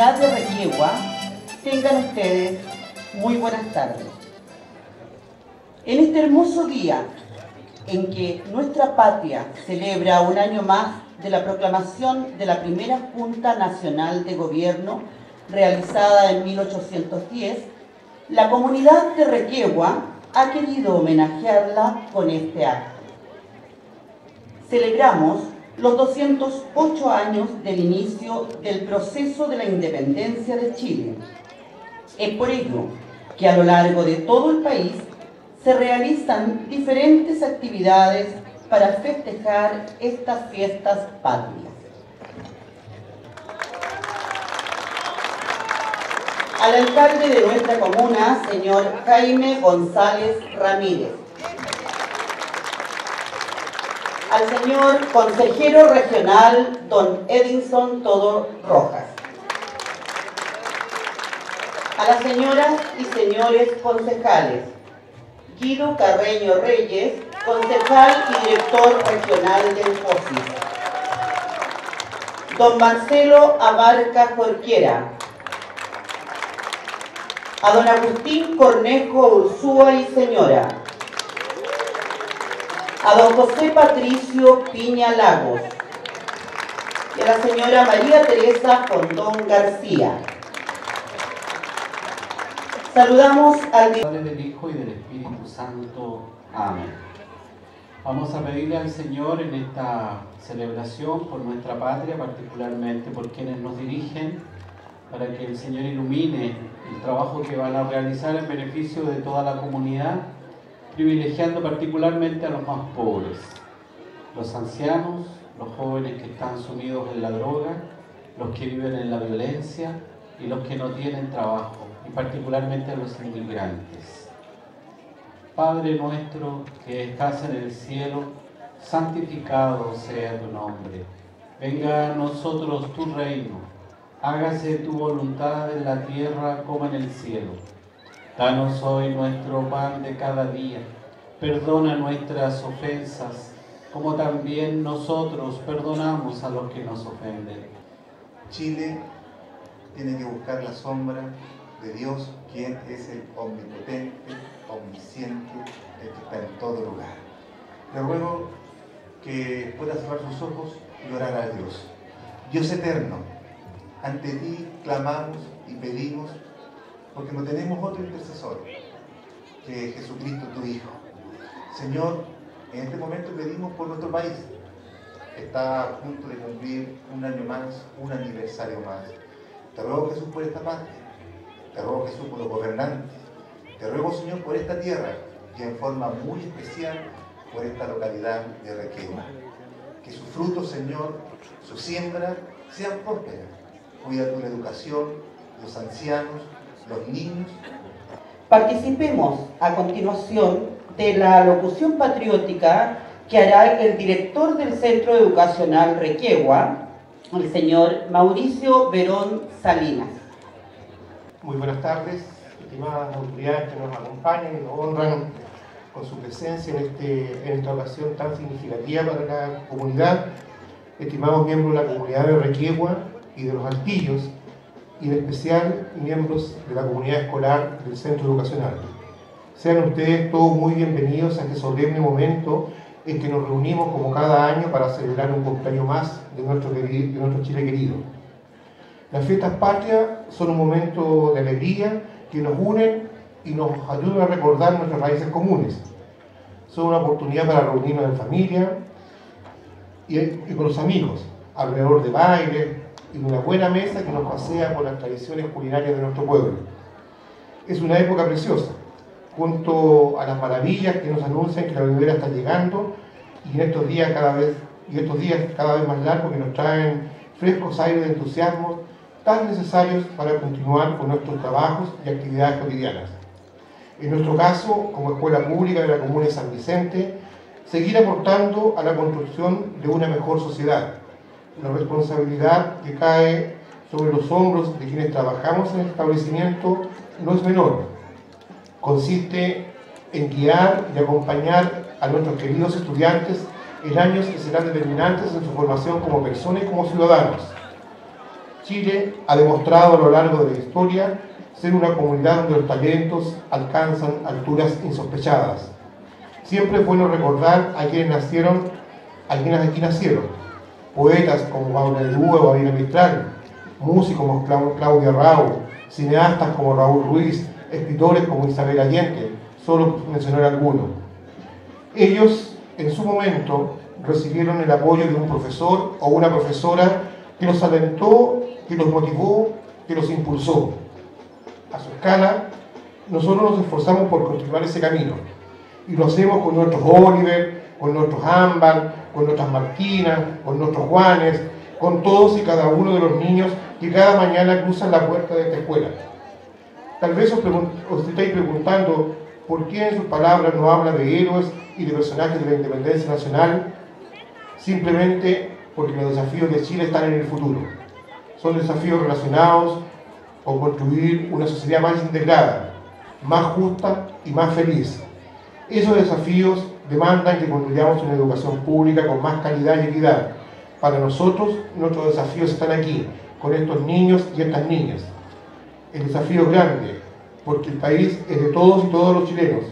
de Requiegua, tengan ustedes muy buenas tardes. En este hermoso día en que nuestra patria celebra un año más de la proclamación de la primera Junta Nacional de Gobierno realizada en 1810, la comunidad de Requiegua ha querido homenajearla con este acto. Celebramos los 208 años del inicio del proceso de la independencia de Chile. Es por ello que a lo largo de todo el país se realizan diferentes actividades para festejar estas fiestas patrias. Al alcalde de nuestra comuna, señor Jaime González Ramírez. Al señor consejero regional, don Edinson Todo Rojas. A las señoras y señores concejales, Guido Carreño Reyes, concejal y director regional del FOSI. Don Marcelo Abarca Jorquiera. A don Agustín Cornejo Ursúa y señora. A don José Patricio Piña Lagos. Y a la señora María Teresa Fondón García. Saludamos al del Hijo y del Espíritu Santo. Amén. Vamos a pedirle al Señor en esta celebración por nuestra patria, particularmente por quienes nos dirigen, para que el Señor ilumine el trabajo que van a realizar en beneficio de toda la comunidad, privilegiando particularmente a los más pobres, los ancianos, los jóvenes que están sumidos en la droga, los que viven en la violencia y los que no tienen trabajo y particularmente a los inmigrantes. Padre nuestro que estás en el cielo, santificado sea tu nombre. Venga a nosotros tu reino. Hágase tu voluntad en la tierra como en el cielo. Danos hoy nuestro pan de cada día. Perdona nuestras ofensas, como también nosotros perdonamos a los que nos ofenden. Chile tiene que buscar la sombra de Dios, quien es el omnipotente, omnisciente, el que está en todo lugar. Le ruego que pueda cerrar sus ojos y orar a Dios. Dios eterno, ante ti clamamos y pedimos porque no tenemos otro intercesor que Jesucristo tu Hijo. Señor, en este momento pedimos por nuestro país. Está a punto de cumplir un año más, un aniversario más. Te ruego Jesús por esta patria te ruego Jesús por los gobernantes. Te ruego Señor por esta tierra y en forma muy especial por esta localidad de Requema. Que sus frutos, Señor, su siembra sean prósperas. Cuida tu educación, los ancianos, los niños. Participemos a continuación de la locución patriótica que hará el director del Centro Educacional Requiegua, el señor Mauricio Verón Salinas. Muy buenas tardes, estimadas autoridades que nos acompañan y nos honran con su presencia en, este, en esta ocasión tan significativa para la comunidad, estimados miembros de la comunidad de Requiegua y de los Altillos, y en especial miembros de la comunidad escolar del centro educacional. Sean ustedes todos muy bienvenidos a este solemne momento en que nos reunimos como cada año para celebrar un cumpleaños más de nuestro, de nuestro Chile querido. Las fiestas patrias son un momento de alegría que nos unen y nos ayudan a recordar nuestras raíces comunes. Son una oportunidad para reunirnos en familia y, con los amigos, alrededor de baile de una buena mesa que nos pasea por las tradiciones culinarias de nuestro pueblo. Es una época preciosa, junto a las maravillas que nos anuncian que la primavera está llegando y en estos días cada vez, y estos días cada vez más largos que nos traen frescos aires de entusiasmo tan necesarios para continuar con nuestros trabajos y actividades cotidianas. En nuestro caso, como escuela pública de la Comuna de San Vicente, seguir aportando a la construcción de una mejor sociedad. La responsabilidad que cae sobre los hombros de quienes trabajamos en el establecimiento no es menor. Consiste en guiar y acompañar a nuestros queridos estudiantes en años que serán determinantes en su formación como personas y como ciudadanos Chile ha demostrado a lo largo de la historia ser una comunidad donde los talentos alcanzan alturas insospechadas. Siempre es bueno recordar a quienes nacieron, a quienes aquí nacieron. Poetas como Pablo Neruda o Gabriela Mistral, músicos como Claudia Rau, cineastas como Raúl Ruiz, escritores como Isabel Allende, solo mencionar algunos. Ellos, en su momento, recibieron el apoyo de un profesor o una profesora que los alentó, que los motivó, que los impulsó. A su escala, nosotros nos esforzamos por continuar ese camino. Y lo hacemos con nuestros Oliver, con nuestros Ámbar, con nuestras Martinas, con nuestros Juanes, con todos y cada uno de los niños que cada mañana cruzan la puerta de esta escuela. Tal vez os, os estéis preguntando por qué en sus palabras no habla de héroes y de personajes de la independencia nacional, simplemente porque los desafíos de Chile están en el futuro. Son desafíos relacionados con construir una sociedad más integrada, más justa y más feliz. Esos desafíos demandan que construyamos una educación pública con más calidad y equidad. Para nosotros, nuestros desafíos están aquí, con estos niños y estas niñas. El desafío es grande, porque el país es de todos y todos los chilenos.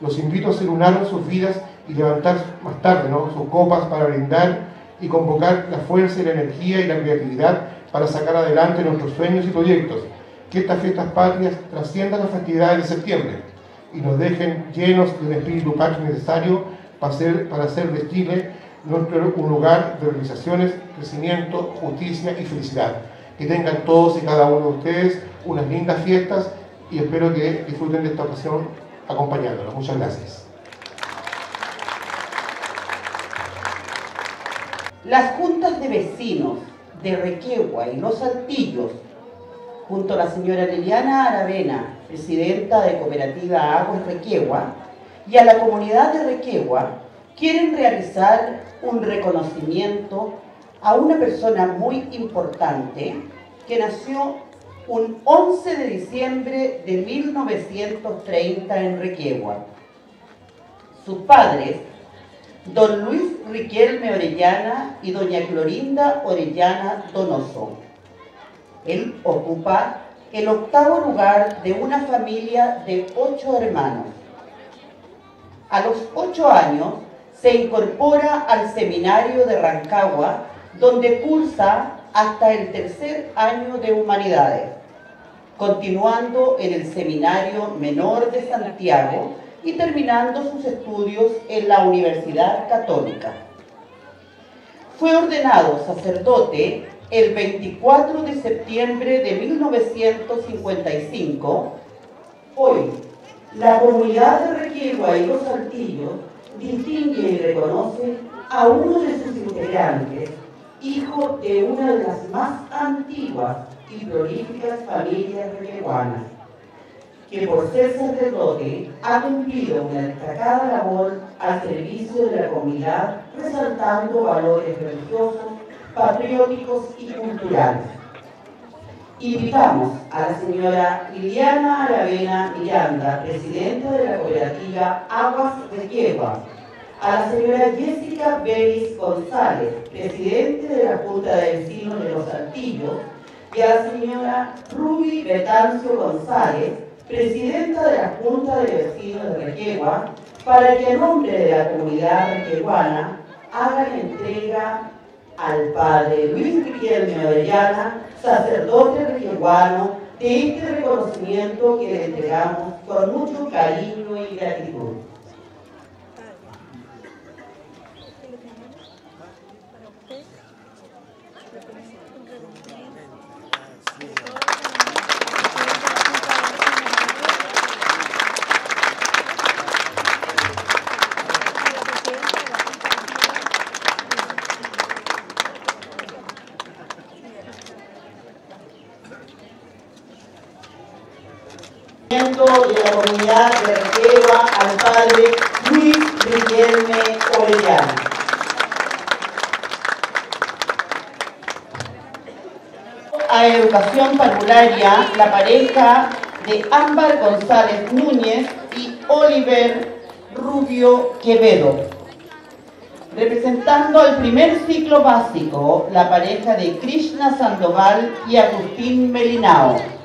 Los invito a en sus vidas y levantar más tarde ¿no? sus copas para brindar y convocar la fuerza y la energía y la creatividad para sacar adelante nuestros sueños y proyectos. Que estas fiestas patrias trasciendan las festividades de septiembre y nos dejen llenos de un espíritu patrio necesario para hacer, para hacer de Chile nuestro, un lugar de realizaciones, crecimiento, justicia y felicidad. Que tengan todos y cada uno de ustedes unas lindas fiestas y espero que disfruten de esta ocasión acompañándonos. Muchas gracias. Las juntas de vecinos de Requegua y Los Altillos, junto a la señora Liliana Aravena, presidenta de Cooperativa Aguas Requegua, y a la comunidad de Requegua, quieren realizar un reconocimiento a una persona muy importante que nació un 11 de diciembre de 1930 en Requegua. Sus padres, don Luis Riquelme Orellana y doña Clorinda Orellana Donoso. Él ocupa el octavo lugar de una familia de ocho hermanos. A los ocho años se incorpora al seminario de Rancagua, donde cursa hasta el tercer año de humanidades continuando en el Seminario Menor de Santiago y terminando sus estudios en la Universidad Católica. Fue ordenado sacerdote el 24 de septiembre de 1955. Hoy, la comunidad de Requiegua y Los Saltillos distingue y reconoce a uno de sus integrantes, hijo de una de las más antiguas y prolíficas familias requeguanas, que por ser sacerdote ha cumplido una destacada labor al servicio de la comunidad, resaltando valores religiosos, patrióticos y culturales. Invitamos a la señora Liliana Aravena Miranda, presidenta de la cooperativa Aguas Requegua, a la señora Jessica Beris González, presidente de la Junta de Vecinos de Los Altillos, y a la señora Ruby Betancio González, presidenta de la Junta de Vecinos de Requegua, para que en nombre de la comunidad requeguana hagan entrega al padre Luis Guillermo Orellana, sacerdote requeguano, de este reconocimiento que le entregamos con mucho cariño y gratitud. De la comunidad de Requeba al padre Luis Guillerme Orellana. A educación parvularia, la pareja de Ámbar González Núñez y Oliver Rubio Quevedo. Representando al primer ciclo básico, la pareja de Krishna Sandoval y Agustín Melinao.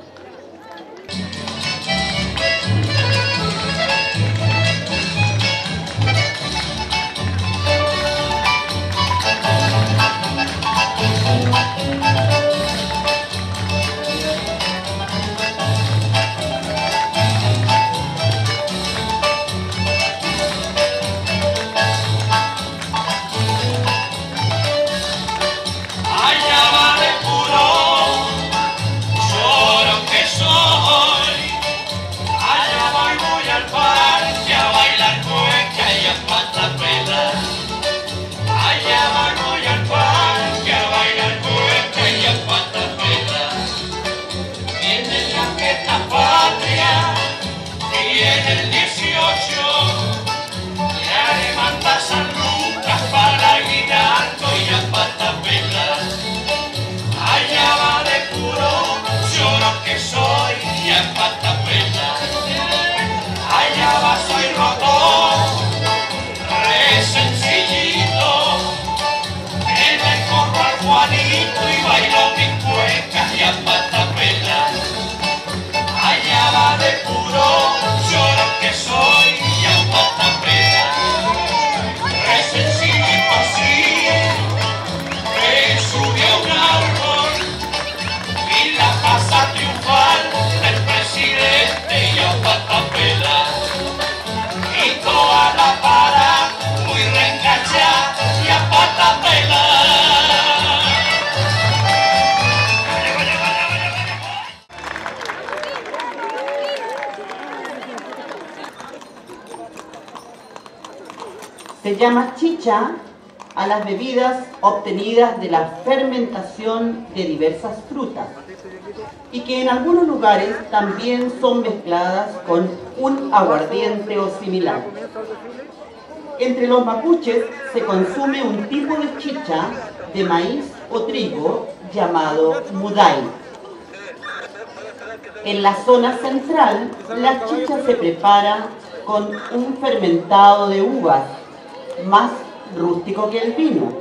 Llama chicha a las bebidas obtenidas de la fermentación de diversas frutas y que en algunos lugares también son mezcladas con un aguardiente o similar. Entre los mapuches se consume un tipo de chicha de maíz o trigo llamado mudai. En la zona central, la chicha se prepara con un fermentado de uvas, más rústico que el vino,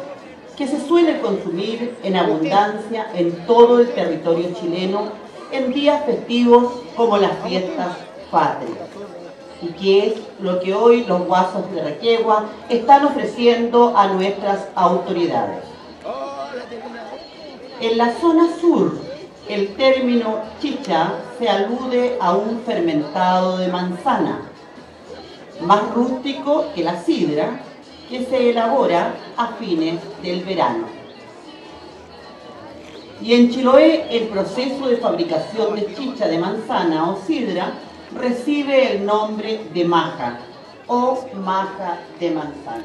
que se suele consumir en abundancia en todo el territorio chileno en días festivos como las fiestas patrias y que es lo que hoy los guasos de Requegua están ofreciendo a nuestras autoridades. En la zona sur, el término chicha se alude a un fermentado de manzana, más rústico que la sidra, que se elabora a fines del verano. Y en Chiloé el proceso de fabricación de chicha de manzana o sidra recibe el nombre de maja o maja de manzana.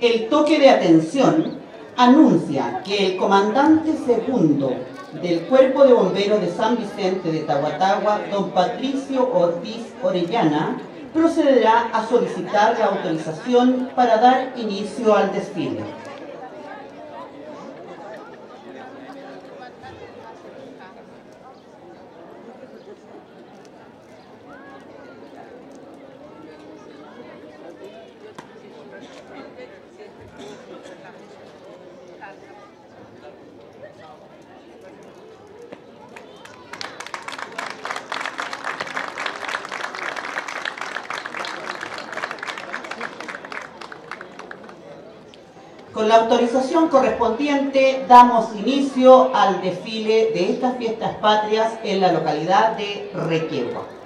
El toque de atención anuncia que el comandante segundo del Cuerpo de Bomberos de San Vicente de Tahuatagua, don Patricio Ortiz Orellana, procederá a solicitar la autorización para dar inicio al desfile. Con la autorización correspondiente damos inicio al desfile de estas fiestas patrias en la localidad de Requegua.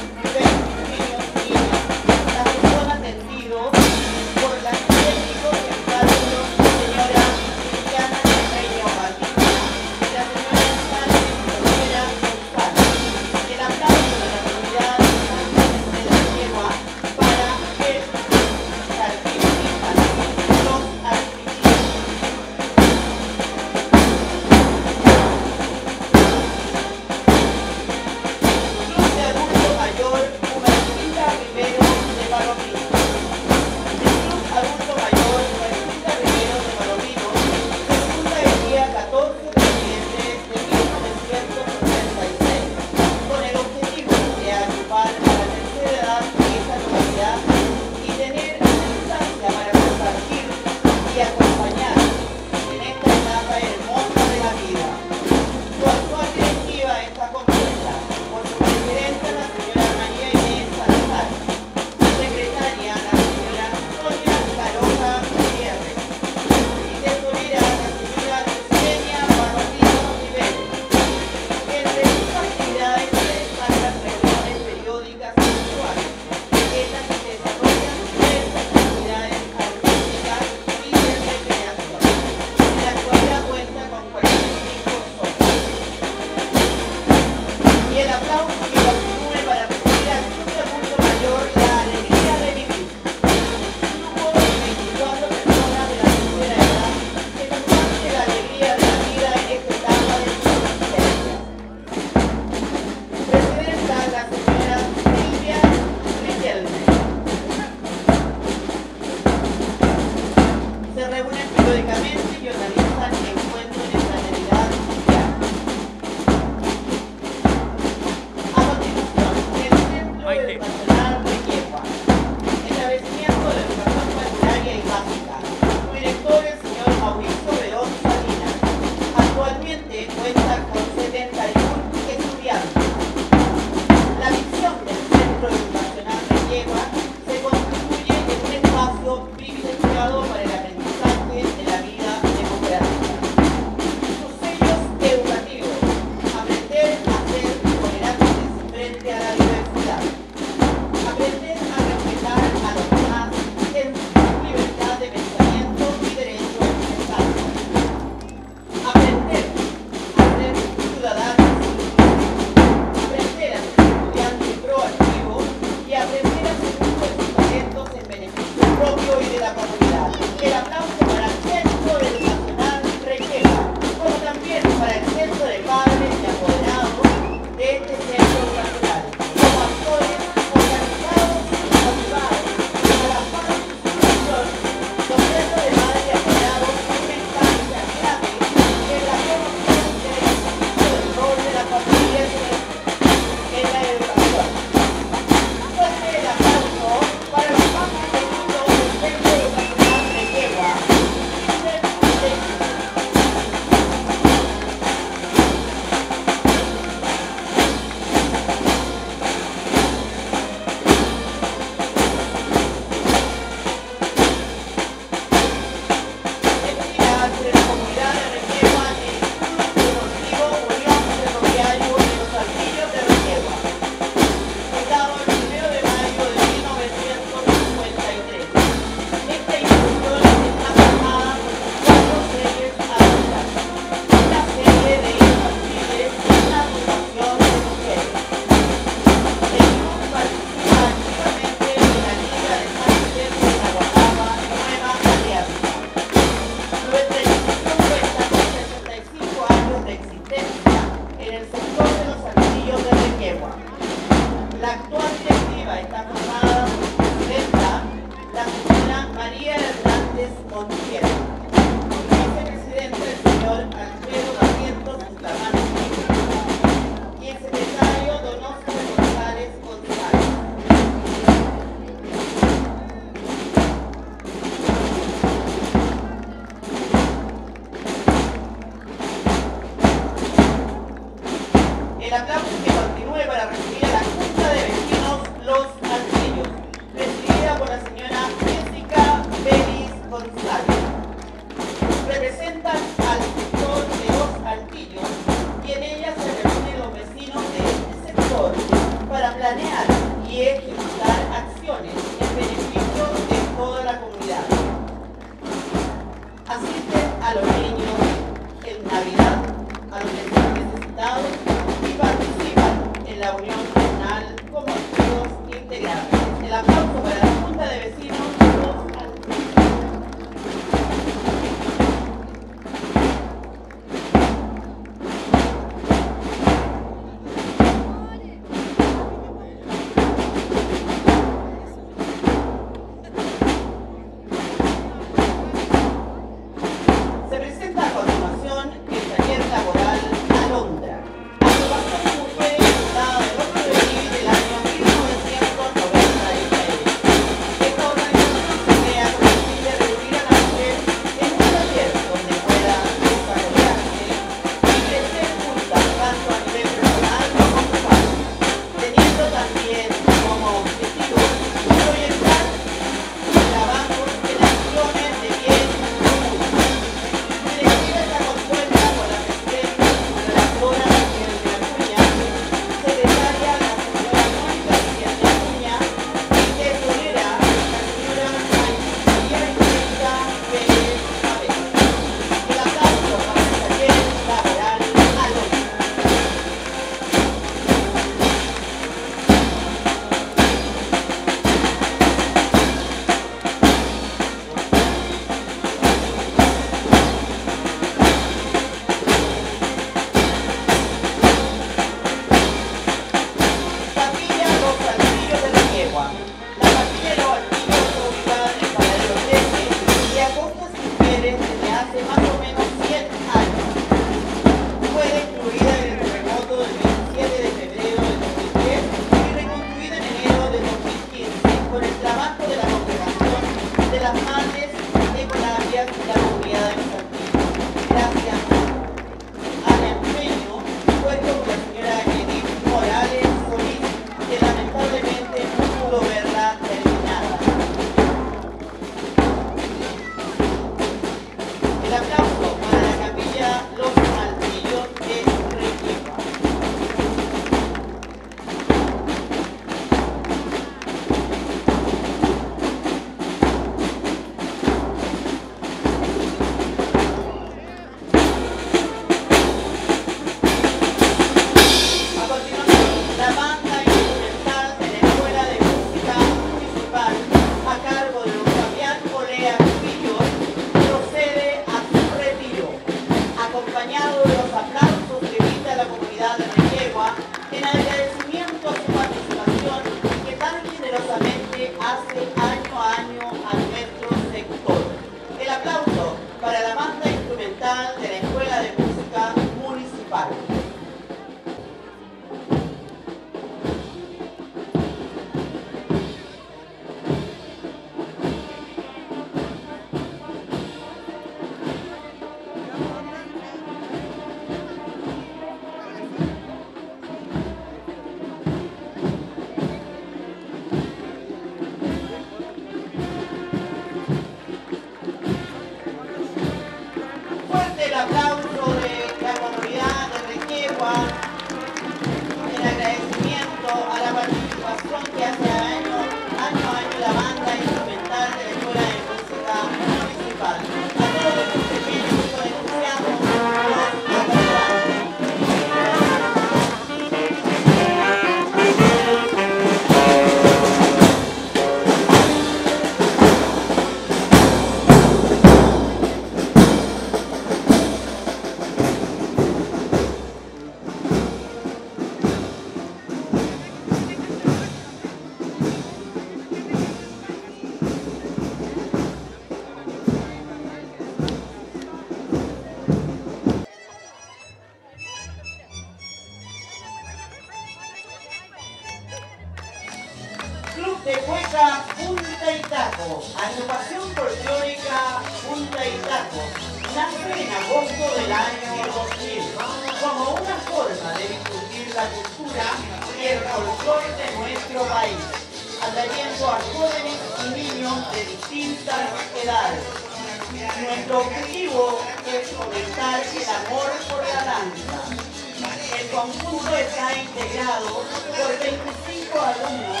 El conjunto está integrado por 25 alumnos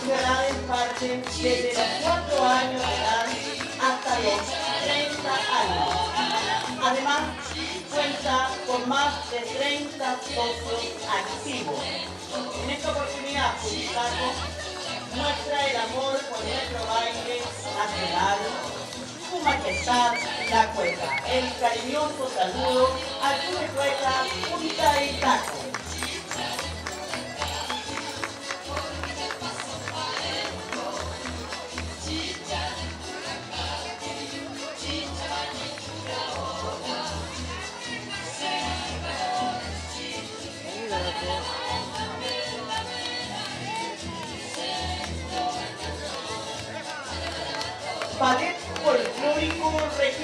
cuyas edades parten desde los 4 años de edad hasta los 30 años. Además, cuenta con más de 30 socios activos. En esta oportunidad, Publicato muestra el amor por nuestro baile nacional su majestad la cueca. El cariñoso saludo a tu cueca, punta y taco.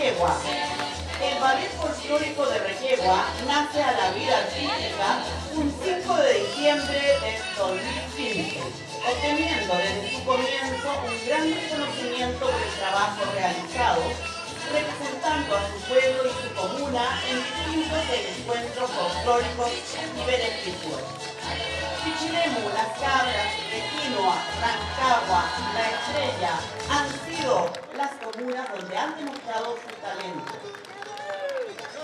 El Ballet Folclórico de Requegua nace a la vida artística un 5 de diciembre de 2015, obteniendo desde su comienzo un gran reconocimiento por el trabajo realizado, representando a su pueblo y su comuna en distintos encuentros folclóricos beneficiosos. Pichilemu, Las Cabras, Quinoa, Rancagua, La Estrella han sido las comunas donde han demostrado su talento.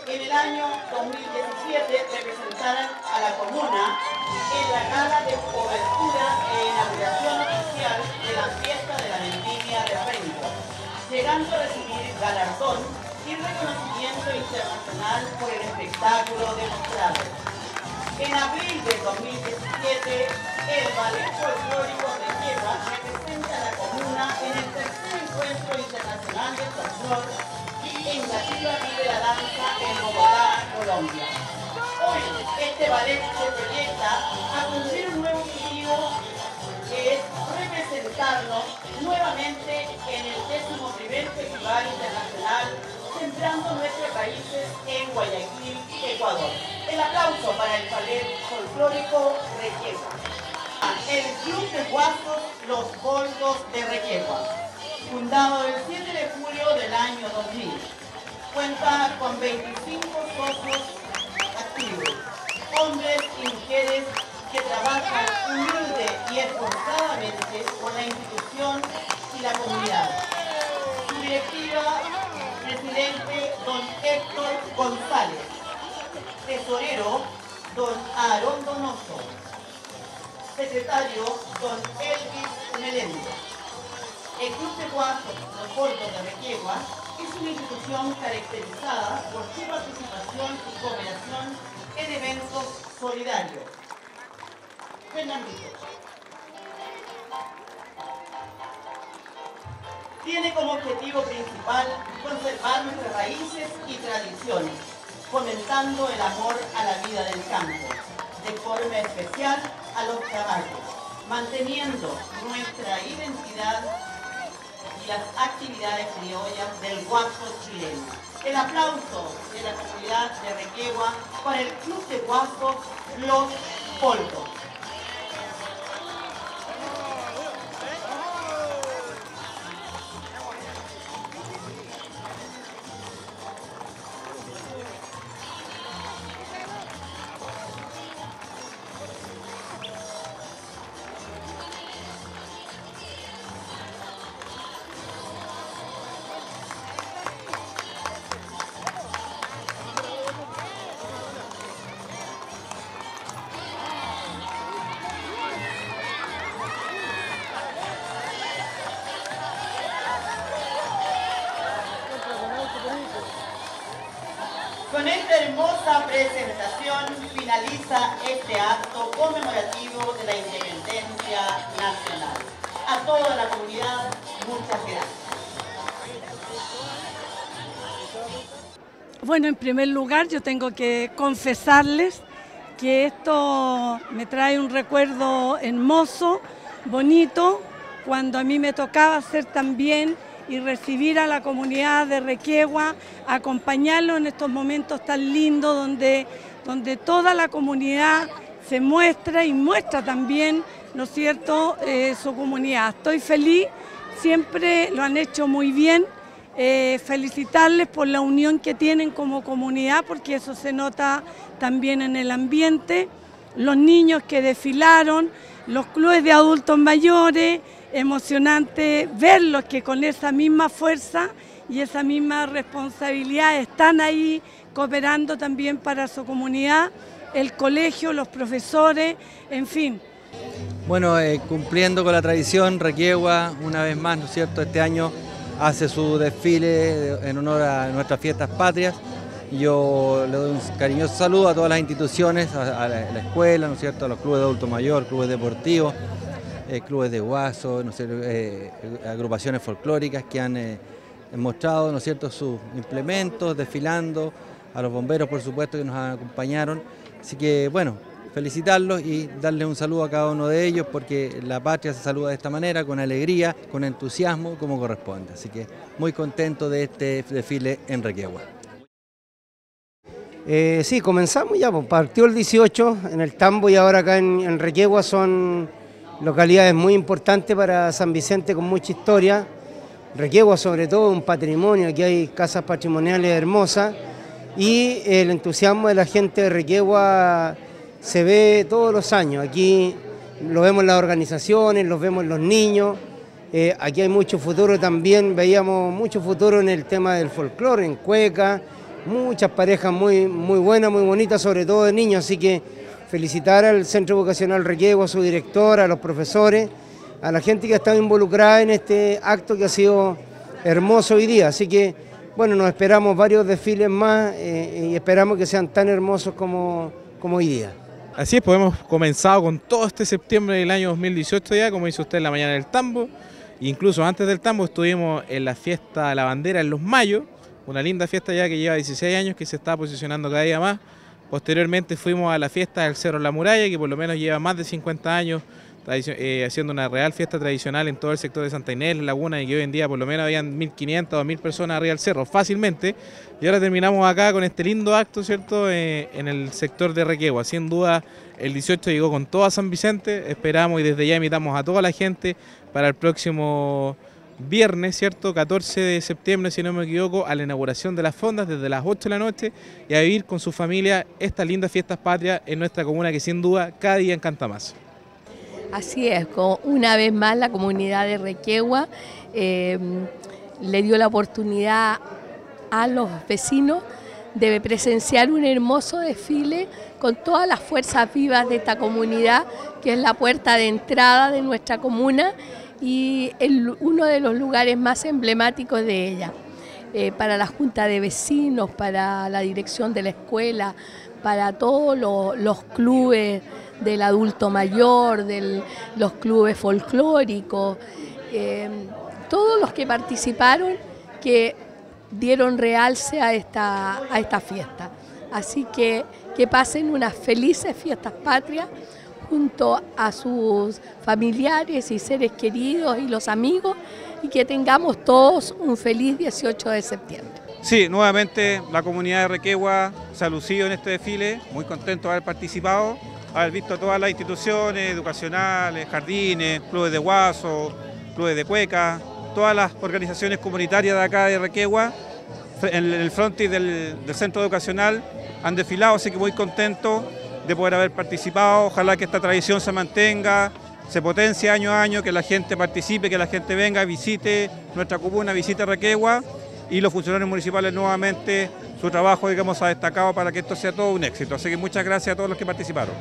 En el año 2017 representaron a la comuna en la gala de cobertura e inauguración oficial de la fiesta de la vendimia de Rengo, llegando a recibir galardón y reconocimiento internacional por el espectáculo demostrado. En abril de 2017, el Ballet Folclórico de Tierra representa a la comuna en el tercer encuentro internacional de folclore en la ciudad de la danza en Bogotá, Colombia. Hoy, este ballet se proyecta a cumplir un nuevo objetivo que es representarnos nuevamente en el décimo primer Festival Internacional centrando nuestros raíces en Guayaquil, Ecuador. El aplauso para el ballet folclórico Requegua. El Club de Guasos Los Boldos de Requegua, fundado el 7 de julio del año 2000. Cuenta con 25 socios activos, hombres y mujeres que trabajan humilde y esforzadamente con la institución y la comunidad. Su directiva presidente don Héctor González, tesorero don Aarón Donoso, secretario don Elvis Meléndez. El Club de Guaso, los Puertos de Requiegua, es una institución caracterizada por su participación y cooperación en eventos solidarios. Fernandito. Tiene como objetivo principal conservar nuestras raíces y tradiciones, fomentando el amor a la vida del campo, de forma especial a los caballos, manteniendo nuestra identidad y las actividades criollas del guaso chileno. El aplauso de la comunidad de Requegua para el Club de Guasos Los Polvos. Bueno, en primer lugar yo tengo que confesarles que esto me trae un recuerdo hermoso, bonito, cuando a mí me tocaba hacer también y recibir a la comunidad de Requegua, acompañarlo en estos momentos tan lindos donde, donde toda la comunidad se muestra y muestra también, ¿no es cierto?, eh, su comunidad. Estoy feliz, siempre lo han hecho muy bien. Eh, felicitarles por la unión que tienen como comunidad, porque eso se nota también en el ambiente. Los niños que desfilaron, los clubes de adultos mayores, emocionante verlos que con esa misma fuerza y esa misma responsabilidad están ahí cooperando también para su comunidad, el colegio, los profesores, en fin. Bueno, eh, cumpliendo con la tradición, Requiegua, una vez más, ¿no es cierto?, este año hace su desfile en honor a nuestras fiestas patrias. Yo le doy un cariñoso saludo a todas las instituciones, a, la, escuela, ¿no es cierto?, a los clubes de adulto mayor, clubes deportivos, eh, clubes de guaso, ¿no eh, agrupaciones folclóricas que han eh, mostrado ¿no es cierto? sus implementos, desfilando, a los bomberos por supuesto que nos acompañaron. Así que bueno, felicitarlos y darles un saludo a cada uno de ellos porque la patria se saluda de esta manera, con alegría, con entusiasmo, como corresponde. Así que muy contento de este desfile en Requegua. sí, comenzamos ya, pues, partió el 18 en el Tambo y ahora acá en, en son localidades muy importantes para San Vicente con mucha historia. Requegua sobre todo un patrimonio, aquí hay casas patrimoniales hermosas y el entusiasmo de la gente de Requegua se ve todos los años. Aquí lo vemos en las organizaciones, lo vemos en los niños. Eh, aquí hay mucho futuro también, veíamos mucho futuro en el tema del folclore, en cueca, muchas parejas muy, muy buenas, muy bonitas, sobre todo de niños, así que felicitar al Centro Vocacional Requego, a su director, a los profesores, a la gente que ha estado involucrada en este acto que ha sido hermoso hoy día. Así que, bueno, nos esperamos varios desfiles más eh, y esperamos que sean tan hermosos como, como hoy día. Así es, pues hemos comenzado con todo este septiembre del año 2018 ya, como hizo usted en la mañana del tambo. Incluso antes del tambo estuvimos en la fiesta la bandera en los mayos, una linda fiesta ya que lleva 16 años que se está posicionando cada día más. Posteriormente fuimos a la fiesta del Cerro La Muralla, que por lo menos lleva más de 50 años eh, haciendo una real fiesta tradicional en todo el sector de Santa Inés, Laguna, y que hoy en día por lo menos habían 1.500 o 1.000 personas arriba del cerro, fácilmente. Y ahora terminamos acá con este lindo acto, ¿cierto?, eh, en el sector de Requegua. Sin duda, el 18 llegó con todo a San Vicente, esperamos y desde ya invitamos a toda la gente para el próximo viernes, ¿cierto? 14 de septiembre, si no me equivoco, a la inauguración de las fondas desde las 8 de la noche y a vivir con su familia estas lindas fiestas patrias en nuestra comuna que sin duda cada día encanta más. Así es, una vez más la comunidad de Requegua eh, le dio la oportunidad a los vecinos de presenciar un hermoso desfile con todas las fuerzas vivas de esta comunidad, que es la puerta de entrada de nuestra comuna y uno de los lugares más emblemáticos de ella. Eh, para la Junta de Vecinos, para la dirección de la escuela, para todos los, clubes del adulto mayor, de los clubes folclóricos, eh, todos los que participaron que dieron realce a esta, a esta fiesta. Así que que pasen unas felices fiestas patrias junto a sus familiares y seres queridos y los amigos y que tengamos todos un feliz 18 de septiembre. Sí, nuevamente la comunidad de Requegua se ha lucido en este desfile, muy contento de haber participado, haber visto todas las instituciones educacionales, jardines, clubes de guaso, clubes de cueca, todas las organizaciones comunitarias de acá de Requegua, en el frontis del, del centro educacional han desfilado, así que muy contento de poder haber participado. Ojalá que esta tradición se mantenga, se potencie año a año, que la gente participe, que la gente venga, visite nuestra comuna, visite Requegua y los funcionarios municipales nuevamente su trabajo, digamos, ha destacado para que esto sea todo un éxito. Así que muchas gracias a todos los que participaron.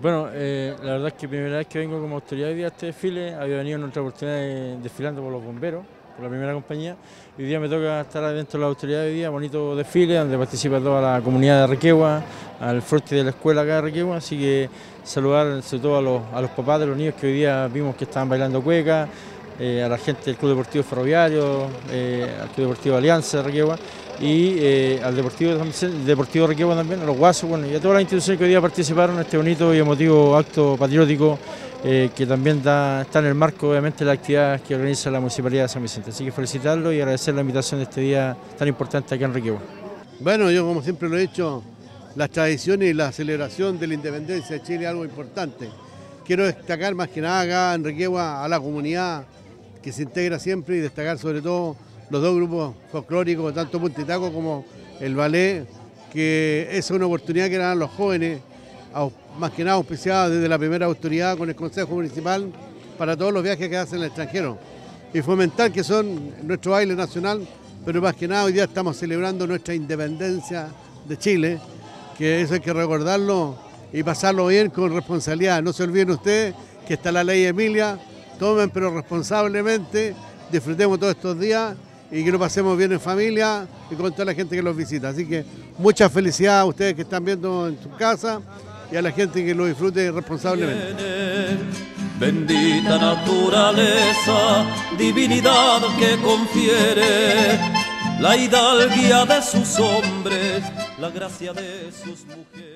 Bueno, eh, la verdad es que primera vez que vengo como autoridad de a este desfile, había venido en otra oportunidad de, desfilando por los bomberos por la primera compañía. Hoy día me toca estar adentro de la autoridad hoy día, bonito desfile donde participa toda la comunidad de Requegua, al frente de la escuela acá de Requegua, así que saludar sobre todo a los, a los papás de los niños que hoy día vimos que estaban bailando cueca, eh, a la gente del Club Deportivo Ferroviario, eh, al Club Deportivo Alianza de Requegua y eh, al Deportivo, Deportivo Requewa también, a los Guasos, bueno, y a todas las instituciones que hoy día participaron en este bonito y emotivo acto patriótico eh, que también está en el marco obviamente de la actividad que organiza la Municipalidad de San Vicente. Así que felicitarlo y agradecer la invitación de este día tan importante aquí en Requewa. Bueno, yo como siempre lo he hecho, las tradiciones y la celebración de la independencia de Chile es algo importante. Quiero destacar más que nada acá en Requewa a la comunidad que se integra siempre y destacar sobre todo los dos grupos folclóricos, tanto Puntitaco como el ballet, que es una oportunidad que dan los jóvenes, más que nada auspiciados desde la primera autoridad con el Consejo Municipal para todos los viajes que hacen al extranjero y fomentar que son nuestro baile nacional, pero más que nada hoy día estamos celebrando nuestra independencia de Chile, que eso hay que recordarlo y pasarlo bien con responsabilidad. No se olviden ustedes que está la ley Emilia, tomen pero responsablemente, disfrutemos todos estos días y que lo pasemos bien en familia y con toda la gente que los visita. Así que mucha felicidad a ustedes que están viendo en su casa y a la gente que lo disfrute responsablemente. Bendita naturaleza, divinidad que confiere la hidalguía de sus hombres, la gracia de sus mujeres.